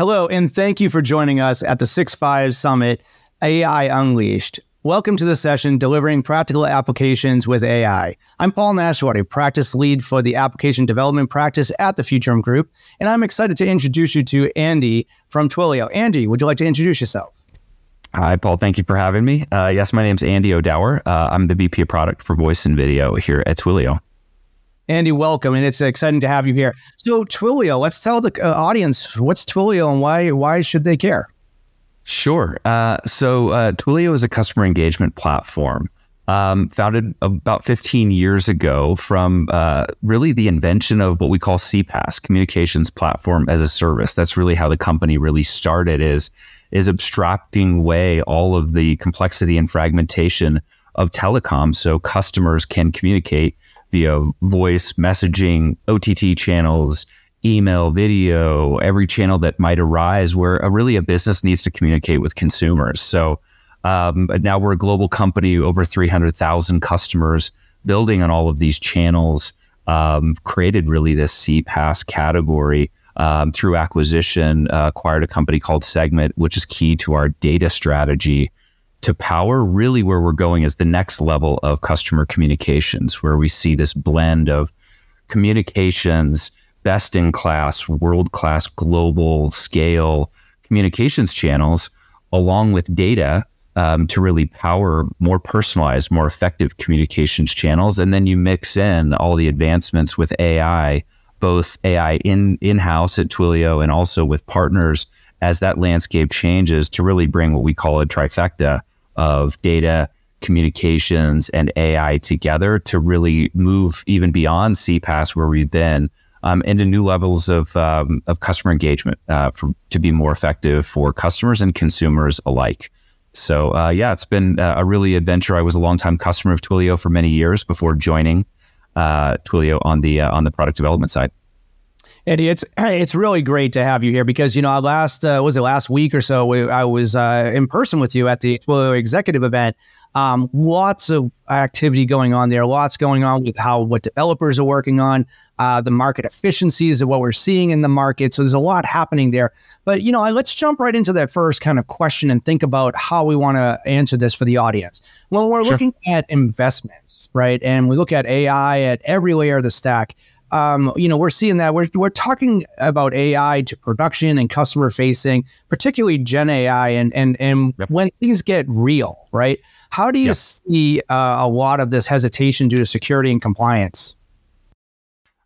Hello, and thank you for joining us at the Six Five Summit AI Unleashed. Welcome to the session, Delivering Practical Applications with AI. I'm Paul Nashawaty, practice lead for the application development practice at the Futurum Group, and I'm excited to introduce you to Andy from Twilio. Andy, would you like to introduce yourself? Hi, Paul. Thank you for having me. Uh, yes, my name is Andy O'Dower. Uh, I'm the VP of Product for Voice and Video here at Twilio. Andy, welcome, and it's exciting to have you here. So, Twilio, let's tell the uh, audience what's Twilio and why why should they care? Sure. Uh, so, uh, Twilio is a customer engagement platform um, founded about 15 years ago from uh, really the invention of what we call CPaaS, Communications Platform as a Service. That's really how the company really started. Is is abstracting away all of the complexity and fragmentation of telecom, so customers can communicate via voice, messaging, OTT channels, email, video, every channel that might arise where a, really a business needs to communicate with consumers. So um, now we're a global company, over 300,000 customers, building on all of these channels, um, created really this CPaaS category um, through acquisition, uh, acquired a company called Segment, which is key to our data strategy to power really where we're going is the next level of customer communications where we see this blend of communications best in class world class global scale communications channels along with data um, to really power more personalized more effective communications channels. And then you mix in all the advancements with ai both ai in in-house at twilio and also with partners as that landscape changes to really bring what we call a trifecta of data, communications, and AI together to really move even beyond CPaaS where we've been um, into new levels of, um, of customer engagement uh, for, to be more effective for customers and consumers alike. So, uh, yeah, it's been a really adventure. I was a longtime customer of Twilio for many years before joining uh, Twilio on the uh, on the product development side. Eddie, it's it's really great to have you here because you know last uh, was it last week or so we, I was uh, in person with you at the Twilio executive event. Um, lots of activity going on there. Lots going on with how what developers are working on, uh, the market efficiencies of what we're seeing in the market. So there's a lot happening there. But you know, let's jump right into that first kind of question and think about how we want to answer this for the audience. When we're sure. looking at investments, right, and we look at AI at every layer of the stack um, you know, we're seeing that we're, we're talking about AI to production and customer facing, particularly Gen AI, and and and yep. when things get real, right? How do you yep. see uh, a lot of this hesitation due to security and compliance?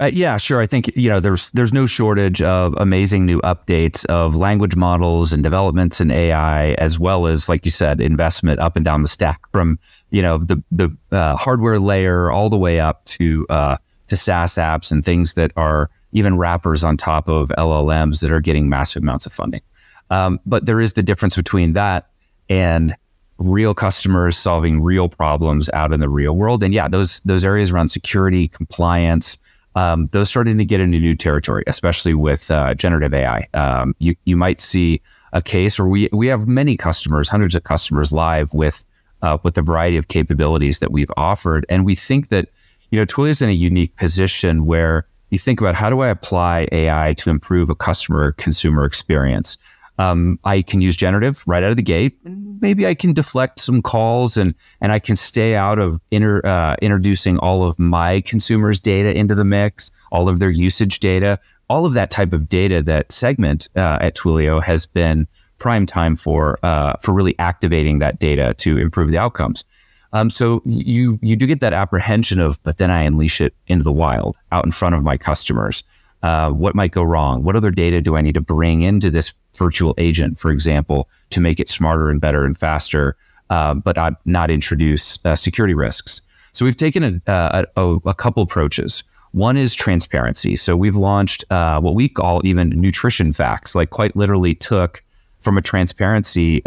Uh, yeah, sure. I think you know there's there's no shortage of amazing new updates of language models and developments in AI, as well as like you said, investment up and down the stack from you know the the uh, hardware layer all the way up to uh, to SaaS apps and things that are even wrappers on top of LLMs that are getting massive amounts of funding. Um, but there is the difference between that and real customers solving real problems out in the real world. And yeah, those those areas around security, compliance, um, those starting to get into new territory, especially with uh, generative AI. Um, you you might see a case where we we have many customers, hundreds of customers live with uh, with the variety of capabilities that we've offered, and we think that you know, Twilio is in a unique position where you think about how do I apply AI to improve a customer consumer experience. Um, I can use generative right out of the gate. Maybe I can deflect some calls and and I can stay out of inter, uh, introducing all of my consumers' data into the mix, all of their usage data, all of that type of data that segment uh, at Twilio has been prime time for uh, for really activating that data to improve the outcomes. Um, so you you do get that apprehension of, but then I unleash it into the wild, out in front of my customers. Uh, what might go wrong? What other data do I need to bring into this virtual agent, for example, to make it smarter and better and faster, uh, but not, not introduce uh, security risks? So we've taken a, a, a, couple approaches. One is transparency. So we've launched uh, what we call even nutrition facts, like quite literally took from a transparency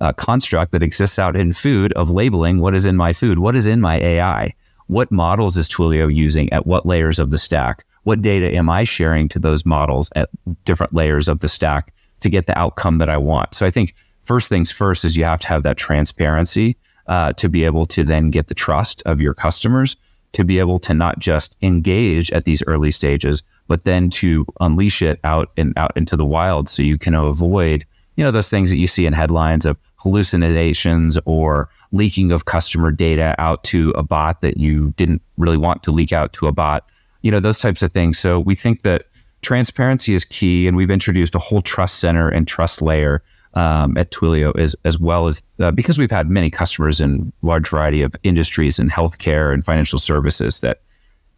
uh, construct that exists out in food of labeling what is in my food, what is in my AI, what models is Twilio using at what layers of the stack, what data am I sharing to those models at different layers of the stack to get the outcome that I want. So I think first things first is you have to have that transparency uh, to be able to then get the trust of your customers to be able to not just engage at these early stages, but then to unleash it out and out into the wild so you can avoid, you know, those things that you see in headlines of hallucinations or leaking of customer data out to a bot that you didn't really want to leak out to a bot, you know, those types of things. So we think that transparency is key, and we've introduced a whole trust center and trust layer um, at Twilio as, as well as uh, because we've had many customers in large variety of industries and healthcare and financial services that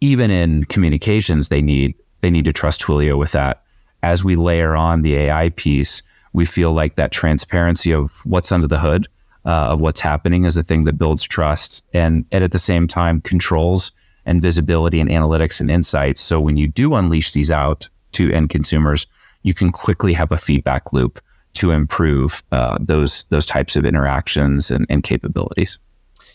even in communications they need they need to trust Twilio with that. As we layer on the AI piece, we feel like that transparency of what's under the hood uh, of what's happening is a thing that builds trust and, and at the same time controls and visibility and analytics and insights. So when you do unleash these out to end consumers, you can quickly have a feedback loop to improve uh, those those types of interactions and, and capabilities.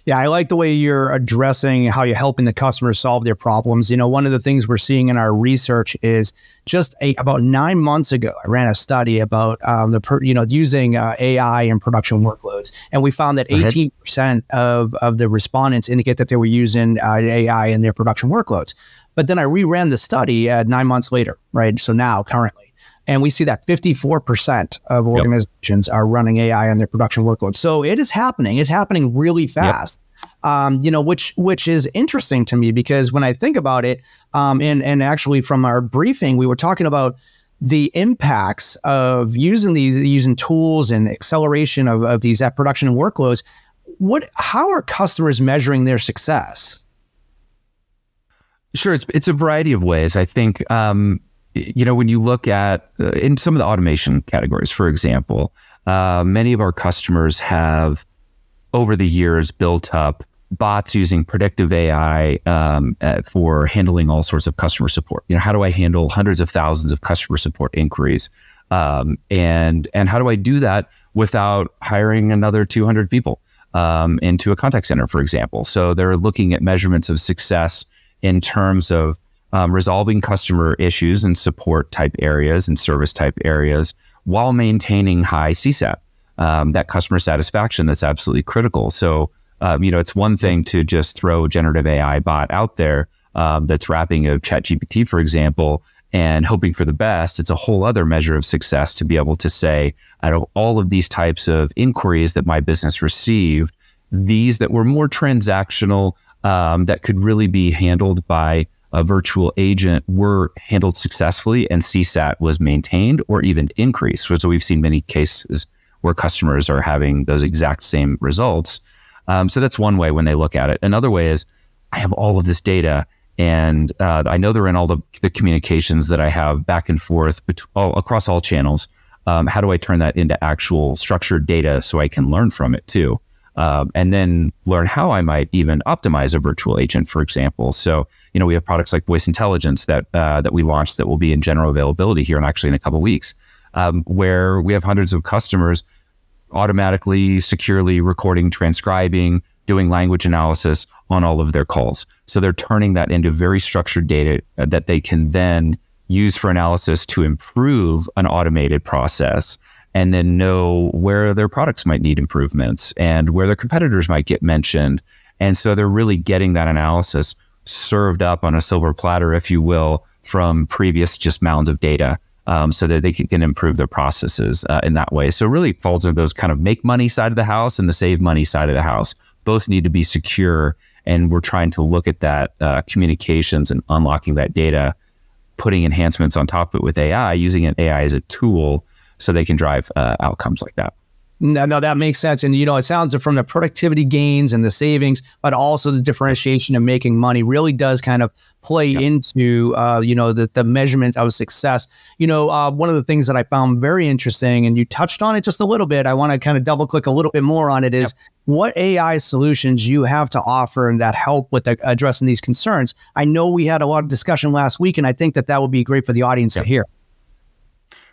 Yeah, I like the way you're addressing how you're helping the customers solve their problems. You know, one of the things we're seeing in our research is just a, about nine months ago, I ran a study about um, the per, you know using uh, AI in production workloads, and we found that 18 percent of of the respondents indicate that they were using uh, AI in their production workloads. But then I reran the study uh, nine months later, right? So now currently. And we see that 54% of organizations yep. are running AI on their production workloads. So it is happening. It's happening really fast. Yep. Um, you know, which which is interesting to me because when I think about it, um, and and actually from our briefing, we were talking about the impacts of using these using tools and acceleration of, of these at production workloads. What how are customers measuring their success? Sure, it's it's a variety of ways. I think um, you know, when you look at uh, in some of the automation categories, for example, uh, many of our customers have over the years built up bots using predictive AI um, uh, for handling all sorts of customer support. You know, how do I handle hundreds of thousands of customer support inquiries? Um, and and how do I do that without hiring another 200 people um, into a contact center, for example? So they're looking at measurements of success in terms of um, resolving customer issues and support type areas and service type areas while maintaining high CSAT, um, that customer satisfaction that's absolutely critical. So, um, you know, it's one thing to just throw a generative AI bot out there um, that's wrapping a ChatGPT, for example, and hoping for the best. It's a whole other measure of success to be able to say, out of all of these types of inquiries that my business received, these that were more transactional, um, that could really be handled by a virtual agent were handled successfully and CSAT was maintained or even increased. So we've seen many cases where customers are having those exact same results. Um, so that's one way when they look at it. Another way is I have all of this data and uh, I know they're in all the, the, communications that I have back and forth bet- all, across all channels. Um, how do I turn that into actual structured data so I can learn from it too? Um, and then learn how I might even optimize a virtual agent, for example. So, you know, we have products like Voice Intelligence that uh, that we launched that will be in general availability here and actually in a couple weeks, um, where we have hundreds of customers automatically, securely recording, transcribing, doing language analysis on all of their calls. So they're turning that into very structured data uh, that they can then use for analysis to improve an automated process and then know where their products might need improvements and where their competitors might get mentioned. And so they're really getting that analysis served up on a silver platter, if you will, from previous just mounds of data. Um, so that they can, improve their processes uh, in that way. So it really falls into those kind of make money side of the house and the save money side of the house. Both need to be secure, and we're trying to look at that uh, communications and unlocking that data, putting enhancements on top of it with AI, using an AI as a tool so they can drive uh, outcomes like that. No, no, that makes sense. And, you know, it sounds from the productivity gains and the savings, but also the differentiation of making money really does kind of play yep. into, uh, you know, the, the measurement of success. You know, uh, one of the things that I found very interesting, and you touched on it just a little bit, I want to kind of double click a little bit more on it is what AI solutions you have to offer and that help with the, addressing these concerns. I know we had a lot of discussion last week, and I think that that would be great for the audience to hear.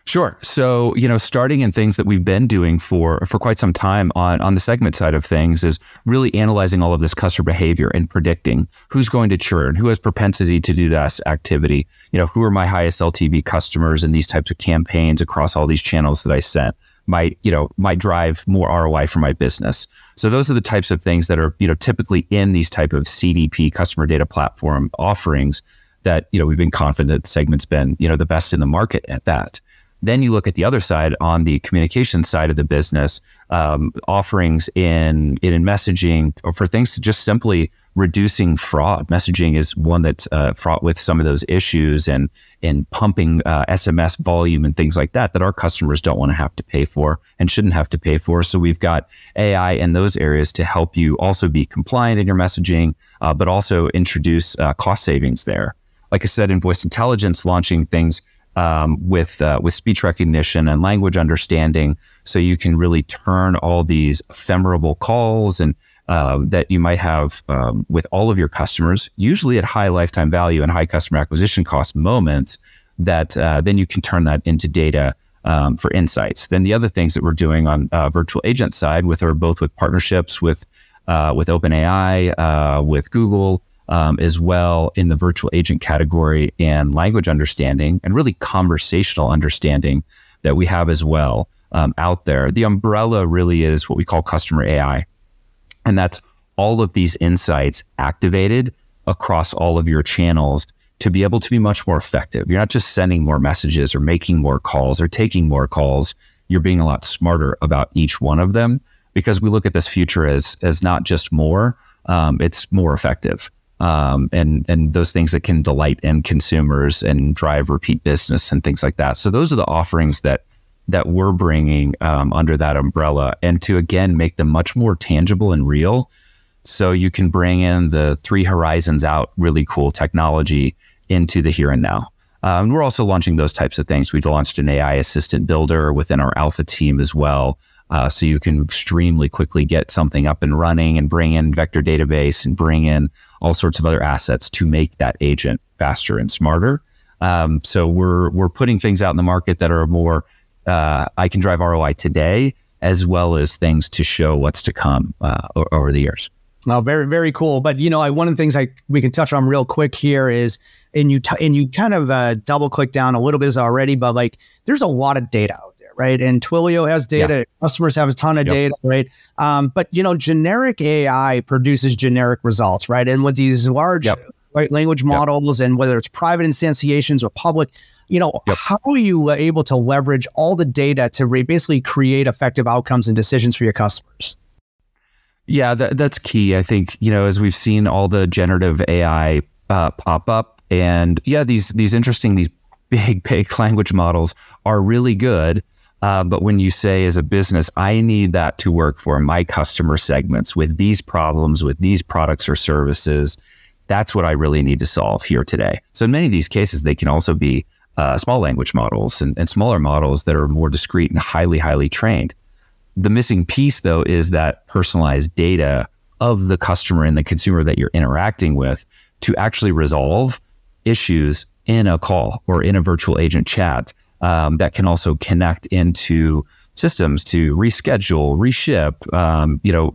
Sure. So, you know, starting in things that we've been doing for for quite some time on on the segment side of things is really analyzing all of this customer behavior and predicting who's going to churn, who has propensity to do this activity, you know, who are my highest LTV customers and these types of campaigns across all these channels that I sent might, you know, might drive more ROI for my business. So those are the types of things that are, you know, typically in these type of CDP customer data platform offerings that you know we've been confident that segment's been you know the best in the market at that. Then you look at the other side on the communication side of the business, um, offerings in in messaging or for things to just simply reducing fraud. Messaging is one that's uh, fraught with some of those issues and in pumping uh, SMS volume and things like that that our customers don't want to have to pay for and shouldn't have to pay for. So we've got AI in those areas to help you also be compliant in your messaging, uh, but also introduce uh, cost savings there. Like I said, in voice intelligence, launching things um, with uh, with speech recognition and language understanding, so you can really turn all these ephemeral calls and uh, that you might have um, with all of your customers, usually at high lifetime value and high customer acquisition cost moments, that uh, then you can turn that into data um, for insights. Then the other things that we're doing on uh, virtual agent side, with are both with partnerships with uh, with OpenAI, uh, with Google, um, as well in the virtual agent category and language understanding and really conversational understanding that we have as well um, out there. The umbrella really is what we call customer AI. And that's all of these insights activated across all of your channels to be able to be much more effective. You're not just sending more messages or making more calls or taking more calls. You're being a lot smarter about each one of them because we look at this future as as not just more, um, it's more effective um, and and those things that can delight end consumers and drive repeat business and things like that. So those are the offerings that that we're bringing um, under that umbrella, and to again make them much more tangible and real. So you can bring in the three horizons out, really cool technology into the here and now. Um, we're also launching those types of things. We've launched an AI assistant builder within our alpha team as well. Uh, so you can extremely quickly get something up and running and bring in vector database and bring in all sorts of other assets to make that agent faster and smarter. Um, so we're we're putting things out in the market that are more uh, I can drive ROI today, as well as things to show what's to come uh, over the years. Well, very very cool. But you know, I, one of the things I we can touch on real quick here is, and you t- and you kind of uh, double click down a little bit already, but like there's a lot of data out right? And Twilio has data, yeah. customers have a ton of yep. data, right? Um, but you know, generic AI produces generic results, right? And with these large yep. right language models, yep. and whether it's private instantiations or public, you know, how are you able to leverage all the data to re- basically create effective outcomes and decisions for your customers? Yeah, that, that's key. I think you know, as we've seen all the generative AI uh, pop up, and yeah, these these interesting these big big language models are really good. Uh, but when you say as a business, I need that to work for my customer segments with these problems, with these products or services, that's what I really need to solve here today. So in many of these cases, they can also be uh, small language models and, and smaller models that are more discrete and highly, highly trained. The missing piece, though, is that personalized data of the customer and the consumer that you're interacting with to actually resolve issues in a call or in a virtual agent chat um, that can also connect into systems to reschedule, reship, um, you know,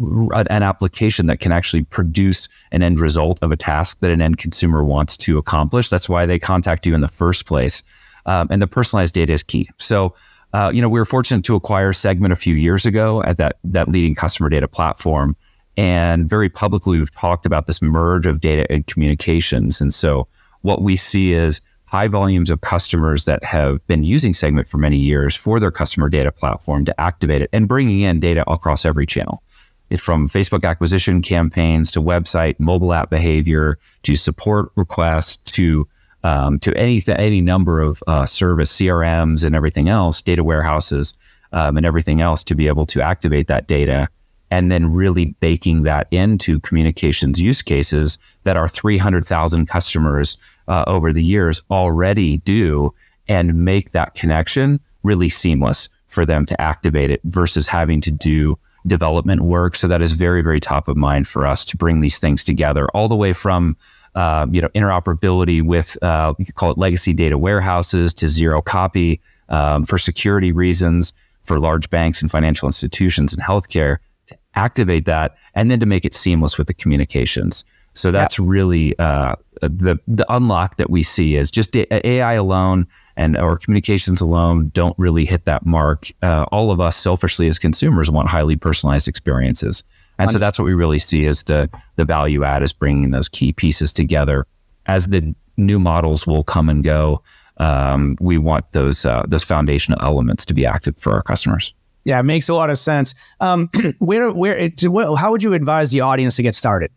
an application that can actually produce an end result of a task that an end consumer wants to accomplish. That's why they contact you in the first place. Um, and the personalized data is key. So, uh, you know, we were fortunate to acquire Segment a few years ago at that that leading customer data platform, and very publicly we've talked about this merge of data and communications. And so, what we see is high volumes of customers that have been using Segment for many years for their customer data platform to activate it and bringing in data across every channel. It from Facebook acquisition campaigns to website, mobile app behavior to support requests to um, to any any number of uh, service CRMs and everything else, data warehouses um, and everything else to be able to activate that data and then really baking that into communications use cases that our 300,000 customers uh, over the years already do and make that connection really seamless for them to activate it versus having to do development work. So that is very, very top of mind for us to bring these things together, all the way from uh, you know interoperability with uh, we could call it legacy data warehouses to zero copy um, for security reasons for large banks and financial institutions and healthcare to activate that and then to make it seamless with the communications. So that's yeah. really uh, the the unlock that we see is just AI alone and or communications alone don't really hit that mark. Uh, all of us selfishly as consumers want highly personalized experiences, and so that's what we really see as the the value add is bringing those key pieces together as the new models will come and go. Um, we want those uh, those foundational elements to be active for our customers. Yeah, it makes a lot of sense. Um, where where how would you advise the audience to get started?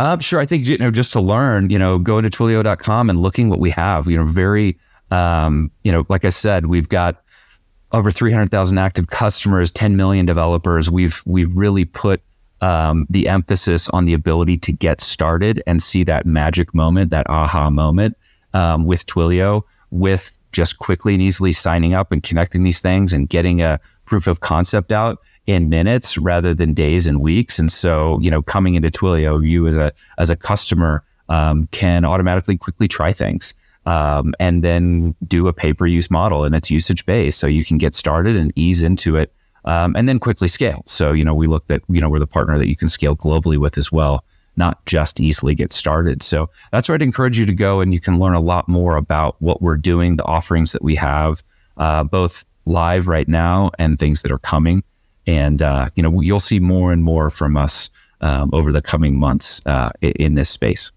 Uh, sure. I think you know just to learn, you know, going to Twilio.com and looking what we have. You know, very, um, you know, like I said, we've got over 300,000 active customers, 10 million developers. We've we've really put um, the emphasis on the ability to get started and see that magic moment, that aha moment um, with Twilio, with just quickly and easily signing up and connecting these things and getting a proof of concept out in minutes rather than days and weeks. And so, you know, coming into Twilio, you as a as a customer um, can automatically quickly try things. Um, and then do a pay per use model and it's usage based. So you can get started and ease into it um, and then quickly scale. So, you know, we looked at, you know, we're the partner that you can scale globally with as well, not just easily get started. So that's where I'd encourage you to go and you can learn a lot more about what we're doing, the offerings that we have, uh, both live right now and things that are coming. And, uh, you know, you'll see more and more from us um, over the coming months uh, in this space.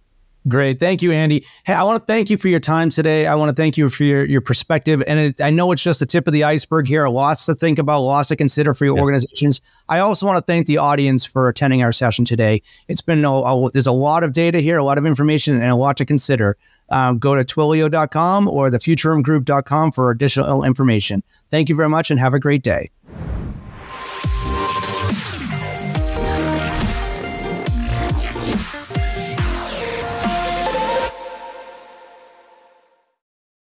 Great. Thank you, Andy. Hey, I want to thank you for your time today. I want to thank you for your, your perspective. And it, I know it's just the tip of the iceberg here. Lots to think about, lots to consider for your yeah. organizations. I also want to thank the audience for attending our session today. It's been, a, a, there's a lot of data here, a lot of information, and a lot to consider. Um, go to twilio.com or thefuturumgroup.com for additional information. Thank you very much and have a great day.